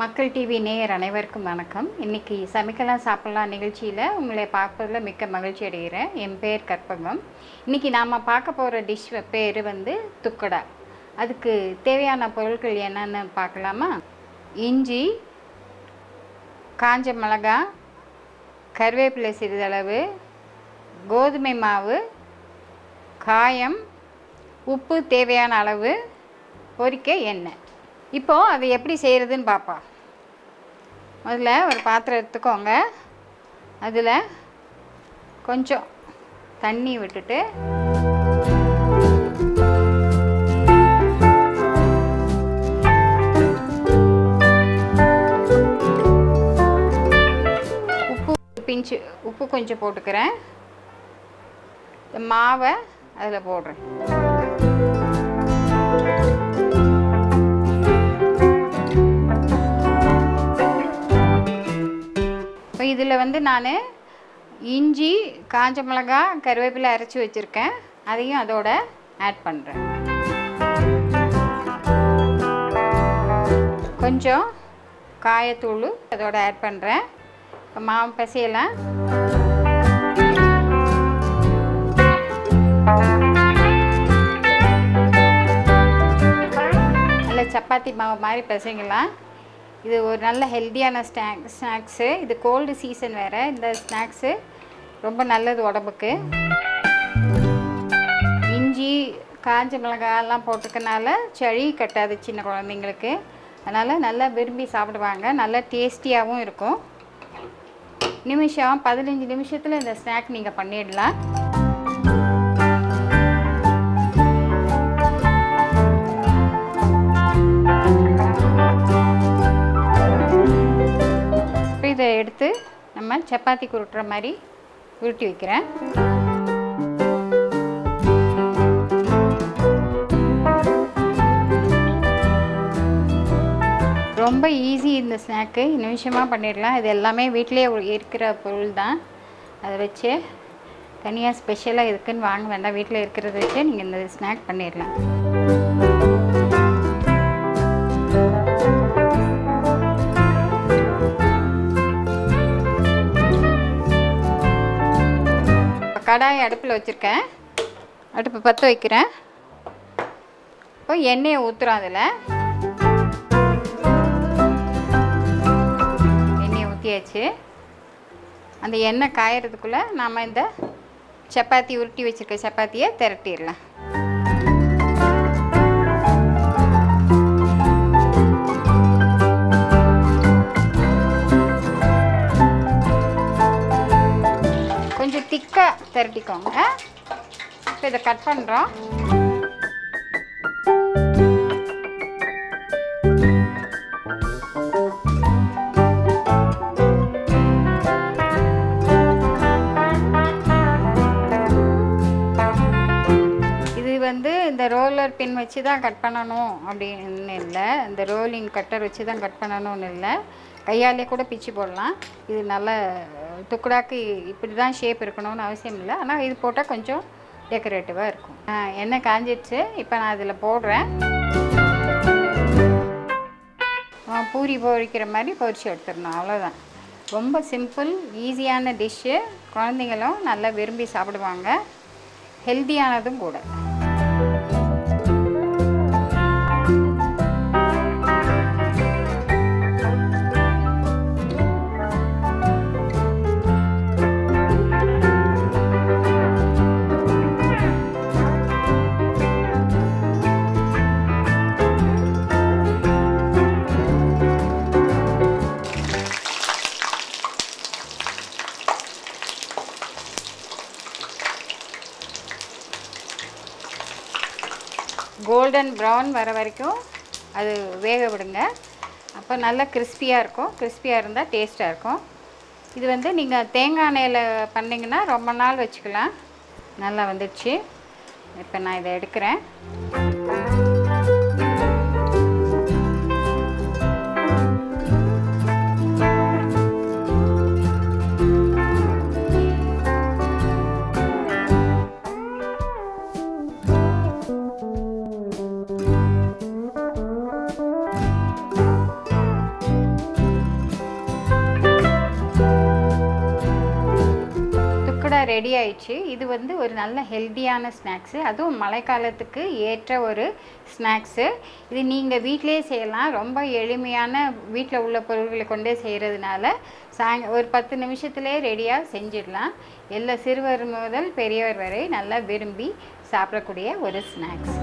மக்கள் டிவி நேயர் அனைவருக்கும் வணக்கம். இன்றைக்கி சமைக்கலாம் சாப்பிட்லாம் நிகழ்ச்சியில் உங்களை பார்ப்பதில் மிக்க மகிழ்ச்சி அடைகிறேன். என் பேர் கற்பகம். இன்றைக்கி நாம் பார்க்க போகிற டிஷ் பேர் வந்து துக்கடா. அதுக்கு தேவையான பொருட்கள் என்னென்னு பார்க்கலாமா? இஞ்சி காஞ்ச மிளகாய் கருவேப்பிலை சிறிதளவு கோதுமை மாவு காயம் உப்பு தேவையான அளவு பொறிக்க எண்ணெய். இப்போது அது எப்படி செய்கிறதுன்னு பார்ப்போம் முதல்ல ஒரு பாத்திரம் எடுத்துக்கோங்க. அதில் கொஞ்சம் தண்ணி விட்டுட்டு உப்பு பிஞ்சு உப்பு கொஞ்சம் போட்டுக்கிறேன். மாவை அதில் போடுறேன். வந்து நான் இஞ்சி காஞ்ச மிளகாய் கருவேப்பிலை அரைச்சி வச்சுருக்கேன். அதையும் அதோட ஆட் பண்ணுறேன் கொஞ்சம் காயத்தூள் அதோட ஆட் பண்ணுறேன் இப்போ மாவு பசையலாம். நல்ல சப்பாத்தி மாவு மாதிரி பிசைங்கலாம். இது ஒரு நல்ல ஹெல்த்தியான ஸ்நாக் ஸ்நாக்ஸு இது கோல்டு சீசன் வேறு. இந்த ஸ்நாக்ஸு ரொம்ப நல்லது உடம்புக்கு. இஞ்சி காஞ்ச மிளகாயெல்லாம் போட்டுக்கனால சளி கட்டாது சின்ன குழந்தைங்களுக்கு. அதனால் நல்லா விரும்பி சாப்பிடுவாங்க. நல்லா டேஸ்டியாகவும் இருக்கும். நிமிஷம் பதினஞ்சு நிமிஷத்தில் இந்த ஸ்நாக் நீங்கள் பண்ணிடலாம். சப்பாத்தி குருட்டுற மாதிரி உருட்டி வைக்கிறேன். ரொம்ப ஈஸி இந்த ஸ்நாக்கு நிமிஷமாக பண்ணிடலாம். இது எல்லாமே வீட்டிலே இருக்கிற பொருள் தான் அதை வச்சு தனியாக ஸ்பெஷலாக இதுக்குன்னு வாங்க வேண்டாம். வீட்டில் இருக்கிறத வச்சு நீங்கள் இந்த ஸ்நாக் பண்ணிடலாம். கடாயை அடுப்பில் வச்சுருக்கேன். அடுப்பு பற்ற வைக்கிறேன். இப்போ எண்ணெயை ஊற்றுறோம் அதில். எண்ணெயை ஊற்றியாச்சு அந்த எண்ணெய் காயறதுக்குள்ளே நாம் இந்த சப்பாத்தி உருட்டி வச்சுருக்க சப்பாத்தியை திரட்டிடலாம். கொஞ்சம் திரட்டிக்கோங்க இப்போ இதை கட் பண்ணுறோம் இது வந்து இந்த ரோலர் பின் வச்சு தான் கட் பண்ணணும் அப்படின்னு இல்லை. இந்த ரோலிங் கட்டர் வச்சு தான் கட் பண்ணணும்னு இல்லை. கையாலே கூட பிச்சு போடலாம். இது நல்ல துக்குடாக்கு இப்படி தான் ஷேப் இருக்கணும்னு அவசியம் இல்லை. ஆனால் இது போட்டால் கொஞ்சம் டெக்கரேட்டிவாக இருக்கும். ஆ, எண்ணெய் காஞ்சிடுச்சு இப்போ நான் அதில் போடுறேன். பூரி பொரிக்கிற மாதிரி பொரிச்சு எடுத்துடணும். அவ்வளோதான் ரொம்ப சிம்பிள் ஈஸியான டிஷ்ஷு குழந்தைங்களும் நல்லா விரும்பி சாப்பிடுவாங்க. ஹெல்த்தியானதும் கூட. கோல்டன் ப்ரௌன் வர வரைக்கும் அது வேக விடுங்க. அப்போ நல்லா கிறிஸ்பியாக இருக்கும். கிறிஸ்பியாக இருந்தால் டேஸ்ட்டாக இருக்கும். இது வந்து நீங்கள் தேங்காய் எண்ணெயில் பண்ணிங்கன்னா ரொம்ப நாள் வச்சுக்கலாம். நல்லா வந்துடுச்சு. இப்போ நான் இதை எடுக்கிறேன். ரெடி ஆயிடுச்சு இது வந்து ஒரு நல்ல ஹெல்த்தியான ஸ்நாக்ஸு. அதுவும் மழைக்காலத்துக்கு ஏற்ற ஒரு ஸ்நாக்ஸு. இது நீங்கள் வீட்டிலே செய்யலாம். ரொம்ப எளிமையான வீட்டில் உள்ள பொருள்களை கொண்டே செய்கிறதுனால சாய் ஒரு பத்து நிமிஷத்துலேயே ரெடியாக செஞ்சிடலாம். எல்லா சிறுவர் முதல் பெரியவர் வரை நல்லா விரும்பி சாப்பிடக்கூடிய ஒரு ஸ்நாக்ஸ்.